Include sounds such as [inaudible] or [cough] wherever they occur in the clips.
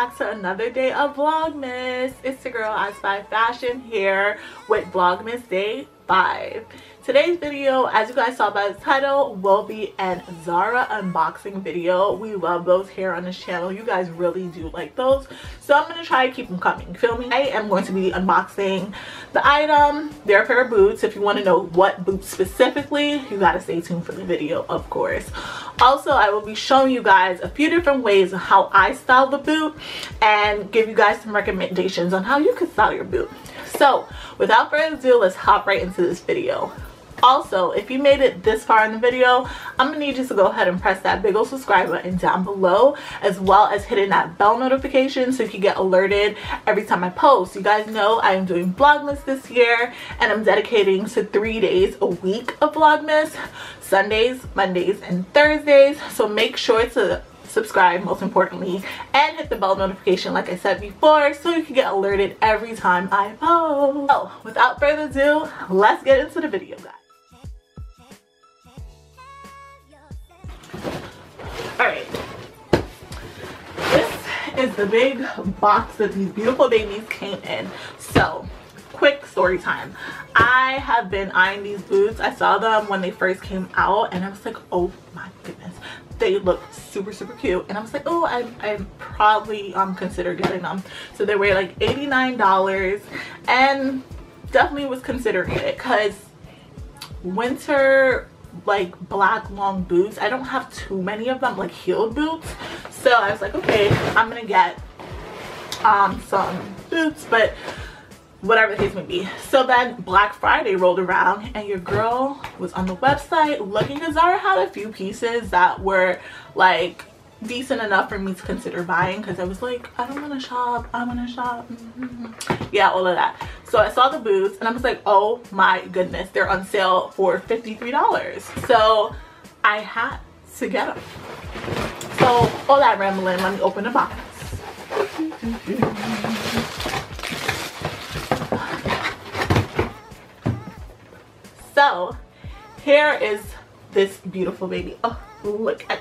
back to another day of vlogmas. It's the girl i spy fashion here with vlogmas day five. Today's video as you guys saw by the title will be an zara unboxing video. We love those here on this channel. You guys really do like those. So i'm gonna try to keep them coming. Feel me? I am going to be unboxing the item their pair of boots. If you want to know what boots specifically you gotta stay tuned for the video of course. Also i will be showing you guys a few different ways of how i style the boot and give you guys some recommendations on how you can style your boot so without further ado let's hop right into this video. Also if you made it this far in the video i'm gonna need you to go ahead and press that big old subscribe button down below as well as hitting that bell notification so you can get alerted every time i post. You guys know i am doing vlogmas this year and i'm dedicating to three days a week of vlogmas sundays mondays and thursdays. So make sure to subscribe most importantly and hit the bell notification like i said before so you can get alerted every time i post. So without further ado let's get into the video guys. All right. This is the big box that these beautiful babies came in. So quick story time. I have been eyeing these boots. I saw them when they first came out and i was like oh my goodness they look super super cute. And i was like oh i i probably um consider getting them. So they were like 89 dollars and definitely was considering it because winter like black long boots i don't have too many of them like heeled boots. So i was like okay i'm gonna get um some boots. But whatever the case may be. So then black friday rolled around and your girl was on the website looking because zara had a few pieces that were like decent enough for me to consider buying because i was like i don't want to shop i want to shop mm-hmm. yeah all of that. So i saw the boots and i was like oh my goodness they're on sale for 53 dollars. So i had to get them so all that rambling let me open the box so here is this beautiful baby. Oh look at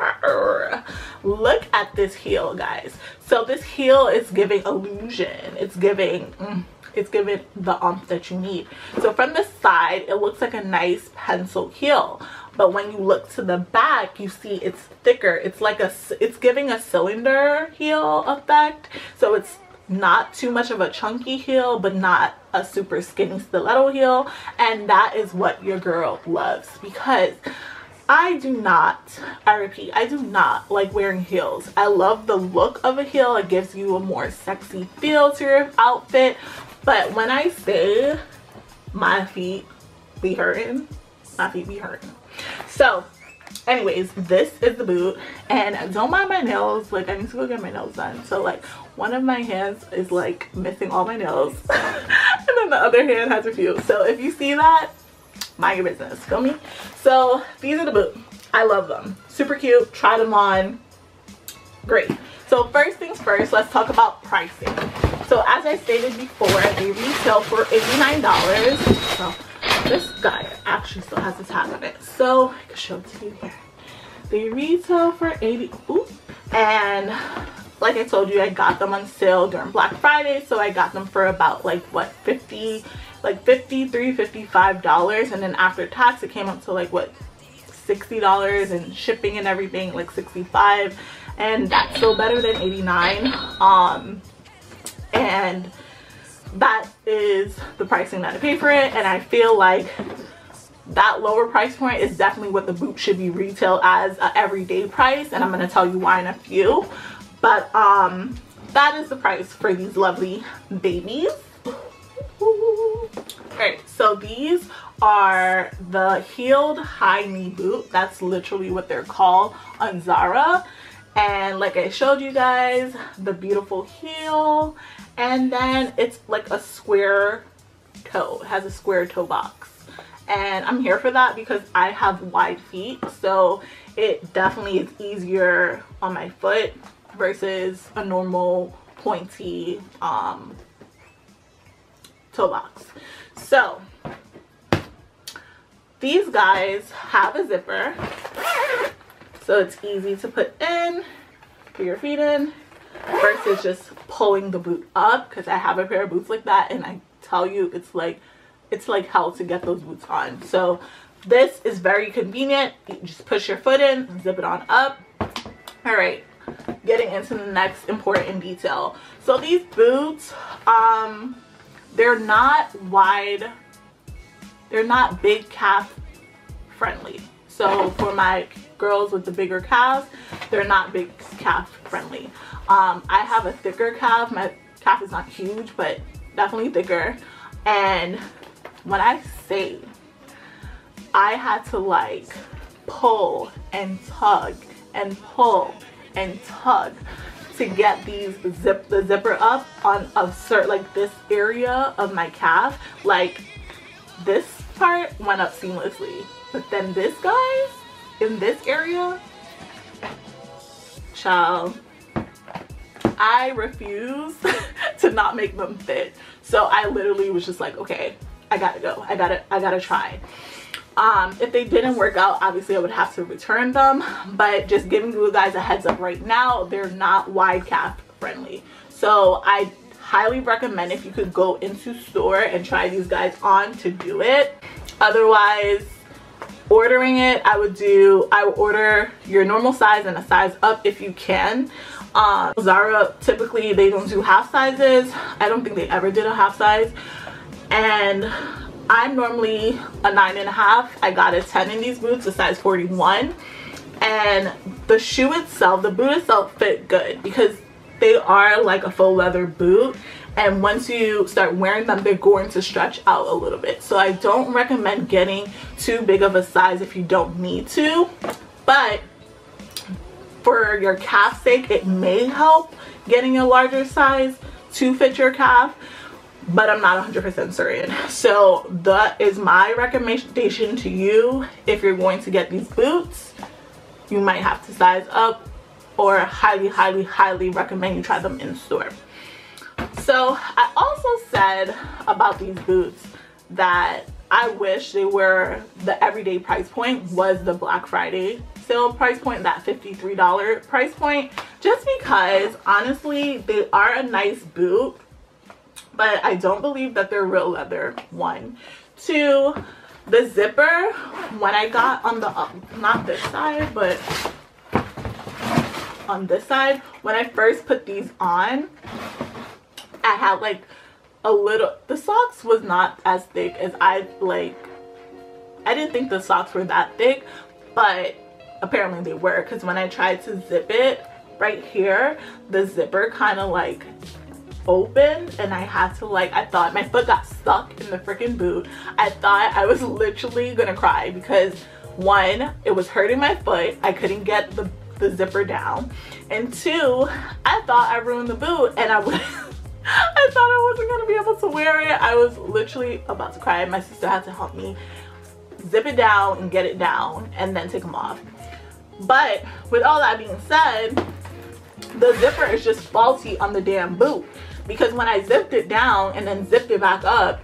her. Look at this heel guys. So this heel is giving illusion. It's giving mm, it's giving the umph that you need. So from the side it looks like a nice pencil heel. But when you look to the back you see it's thicker. It's like a it's giving a cylinder heel effect. So it's not too much of a chunky heel but not a super skinny stiletto heel and that is what your girl loves because I do not, I repeat, I do not like wearing heels. I love the look of a heel. It gives you a more sexy feel to your outfit. But when I say my feet be hurting, my feet be hurting. So anyways this is the boot and don't mind my nails. Like i need to go get my nails done. So like one of my hands is like missing all my nails [laughs] and then the other hand has a few. So if you see that mind your business. Feel me? So these are the boot. I love them. Super cute. Try them on. Great. So first things first let's talk about pricing. So as i stated before they retail for 89 dollars. So this guy actually still has a tag on it. So i can show it to you here. They retail for 80 ooh, and like i told you i got them on sale during black friday so i got them for about like what 50 like 53 55 dollars. And then after tax it came up to like what 60 dollars and shipping and everything like 65 and that's still better than 89 um and that is the pricing that I pay for it and I feel like that lower price point is definitely what the boot should be retail as an everyday price and I'm going to tell you why in a few but um that is the price for these lovely babies Alright, so these are the heeled high knee boot. That's literally what they're called on Zara. And like I showed you guys, the beautiful heel. And then it's like a square toe. It has a square toe box. And I'm here for that because I have wide feet. So it definitely is easier on my foot versus a normal pointy um, toe box. So these guys have a zipper. So it's easy to put in, put your feet in. Versus just pulling the boot up because I have a pair of boots like that and I tell you it's like it's like hell to get those boots on. So this is very convenient. You just push your foot in zip it on up. All right getting into the next important detail. So these boots um they're not wide they're not big calf friendly. So for my girls with the bigger calves they're not big calf friendly. Um i have a thicker calf. My calf is not huge but definitely thicker. And when i say i had to like pull and tug and pull and tug to get these zip the zipper up on a certain like this area of my calf like this part went up seamlessly. But then this guys in this area child. I refuse [laughs] to not make them fit. So I literally was just like okay I gotta go. I gotta I gotta try. Um if they didn't work out obviously i would have to return them but just giving you guys a heads up right now they're not wide cap friendly. So i highly recommend if you could go into store and try these guys on to do it. Otherwise ordering it i would do i would order your normal size and a size up if you can um zara typically they don't do half sizes i don't think they ever did a half size and I'm normally a nine and a half. I got a 10 in these boots, a size 41. And the shoe itself, the boot itself fit good because they are like a faux leather boot and once you start wearing them they're going to stretch out a little bit so i don't recommend getting too big of a size if you don't need to but for your calf sake it may help getting a larger size to fit your calf but I'm not 100% certain. So that is my recommendation to you if you're going to get these boots. You might have to size up or highly, highly, highly recommend you try them in store. So I also said about these boots that I wish they were the everyday price point was the Black Friday sale price point, that $53 price point, just because honestly, they are a nice boot but I don't believe that they're real leather, one. Two, the zipper, when I got on the, uh, not this side, but on this side, when I first put these on, I had like a little, the socks was not as thick as I like, I didn't think the socks were that thick, but apparently they were because when I tried to zip it right here, the zipper kind of like opened and I had to like I thought my foot got stuck in the freaking boot. I thought I was literally gonna cry because one it was hurting my foot. I couldn't get the, the zipper down. And two I thought I ruined the boot and I [laughs] was I thought I wasn't gonna be able to wear it. I was literally about to cry. My sister had to help me zip it down and get it down and then take them off. But with all that being said the zipper is just faulty on the damn boot because when I zipped it down and then zipped it back up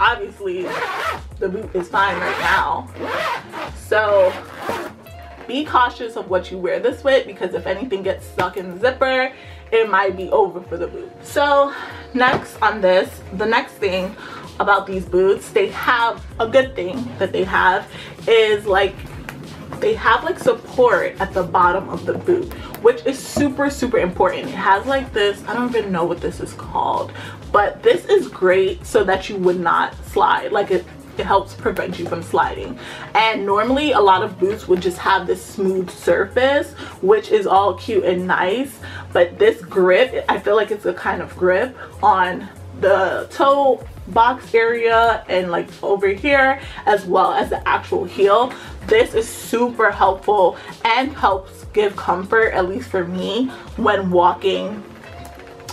obviously the boot is fine right now. So be cautious of what you wear this with because if anything gets stuck in the zipper it might be over for the boot so next on this the next thing about these boots they have a good thing that they have is like they have like support at the bottom of the boot which is super super important. It has like this i don't even know what this is called but this is great so that you would not slide. Like it it helps prevent you from sliding. And normally a lot of boots would just have this smooth surface which is all cute and nice. But this grip i feel like it's a kind of grip on the toe box area and like over here as well as the actual heel. This is super helpful and helps give comfort at least for me when walking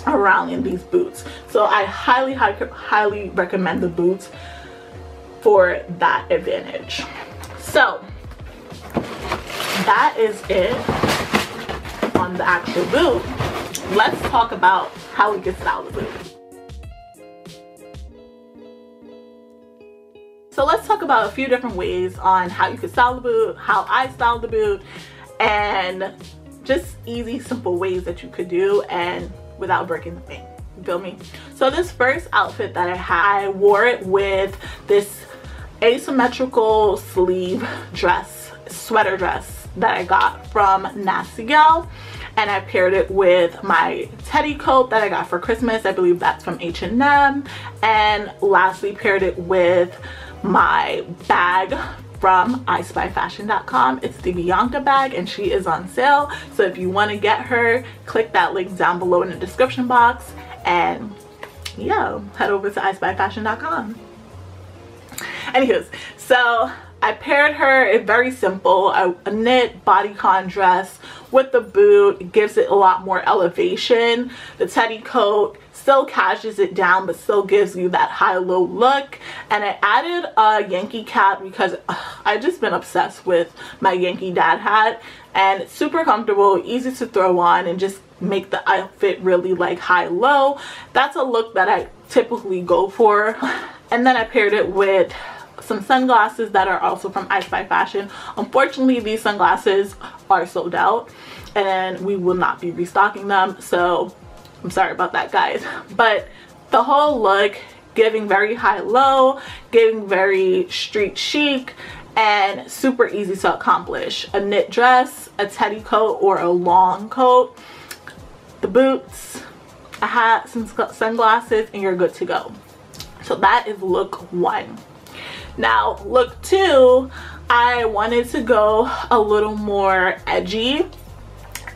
around in these boots. So i highly highly highly recommend the boots for that advantage. So that is it on the actual boot. Let's talk about how we get style the boot. So let's talk about a few different ways on how you can style the boot, how I style the boot, and just easy simple ways that you could do and without breaking the bank you feel me? So this first outfit that i had i wore it with this asymmetrical sleeve dress sweater dress that i got from nasty gal and I paired it with my teddy coat that I got for Christmas. I believe that's from H&M. And lastly paired it with my bag from ispyfashion.com. It's the Bianca bag and she is on sale. So if you want to get her, click that link down below in the description box and yeah, head over to ispyfashion.com. [laughs] Anyways, so I paired her, it's very simple, a, a knit bodycon dress with the boot. Gives it a lot more elevation. The teddy coat still cashes it down but still gives you that high-low look and I added a Yankee cap because ugh, I've just been obsessed with my Yankee dad hat and it's super comfortable easy to throw on and just make the outfit really like high-low that's a look that I typically go for [laughs] and then I paired it with some sunglasses that are also from I Spy Fashion. Unfortunately, these sunglasses are sold out and we will not be restocking them. So I'm sorry about that guys but the whole look giving very high-low giving very street chic and super easy to accomplish a knit dress a teddy coat or a long coat the boots a hat some sunglasses and you're good to go so that is look one now look two I wanted to go a little more edgy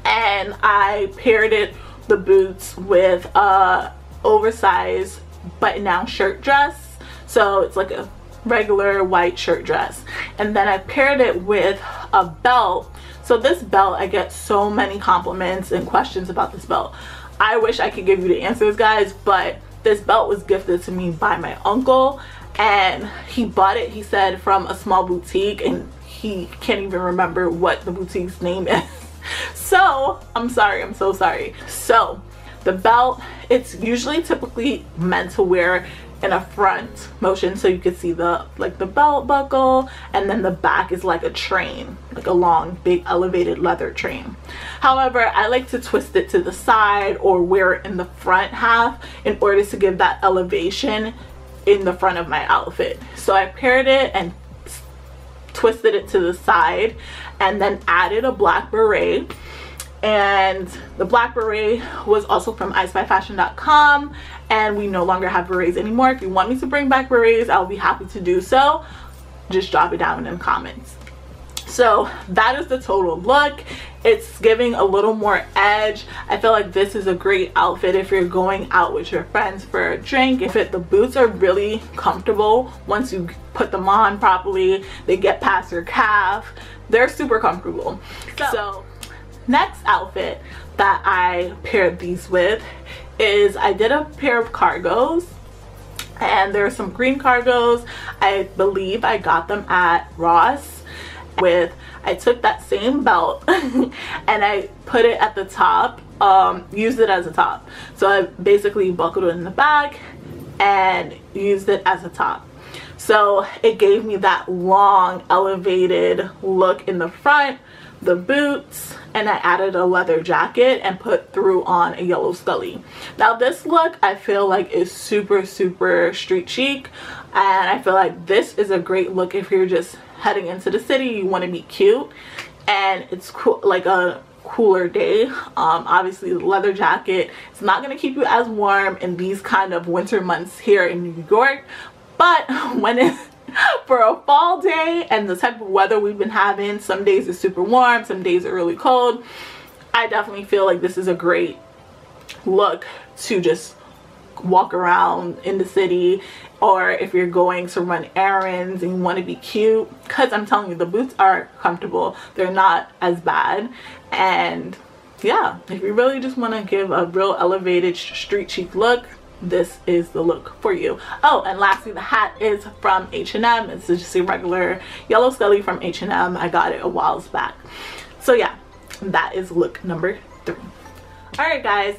and I paired it the boots with a oversized button down shirt dress. So it's like a regular white shirt dress. And then I paired it with a belt. So this belt I get so many compliments and questions about this belt. I wish I could give you the answers guys but this belt was gifted to me by my uncle and he bought it he said from a small boutique and he can't even remember what the boutique's name is. [laughs] So i'm sorry i'm so sorry. So the belt it's usually typically meant to wear in a front motion so you can see the like the belt buckle and then the back is like a train like a long big elevated leather train. However i like to twist it to the side or wear it in the front half in order to give that elevation in the front of my outfit. So i paired it and twisted it to the side and then added a black beret. And the black beret was also from ispyfashion.com and we no longer have berets anymore. If you want me to bring back berets i'll be happy to do so. Just drop it down in the comments so that is the total look. It's giving a little more edge. I feel like this is a great outfit if you're going out with your friends for a drink. If it the boots are really comfortable once you put them on properly they get past your calf they're super comfortable. So, so next outfit that i paired these with is i did a pair of cargos and there are some green cargos. I believe i got them at ross with I took that same belt [laughs] and I put it at the top um used it as a top. So I basically buckled it in the back and used it as a top. So it gave me that long elevated look in the front the boots and I added a leather jacket and put through on a yellow skully. Now this look I feel like is super super street chic and I feel like this is a great look if you're just heading into the city you want to be cute. And it's cool like a cooler day. Um obviously the leather jacket it's not going to keep you as warm in these kind of winter months here in New York. But [laughs] when it's [laughs] for a fall day and the type of weather we've been having some days is super warm some days are really cold. I definitely feel like this is a great look to just walk around in the city or if you're going to run errands and you want to be cute because I'm telling you the boots are comfortable. They're not as bad. And yeah if you really just want to give a real elevated street chic look this is the look for you. Oh and lastly the hat is from h&m it's just a regular yellow skully from h&m i got it a whiles back. So yeah that is look number three. All right guys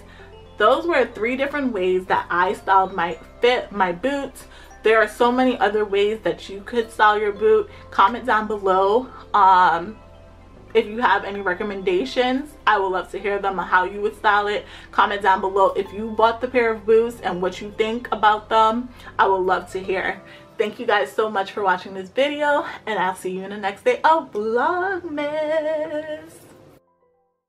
those were three different ways that i styled my fit my boots. There are so many other ways that you could style your boot. Comment down below um if you have any recommendations. I would love to hear them on how you would style it. Comment down below if you bought the pair of boots and what you think about them. I would love to hear. Thank you guys so much for watching this video and i'll see you in the next day of vlogmas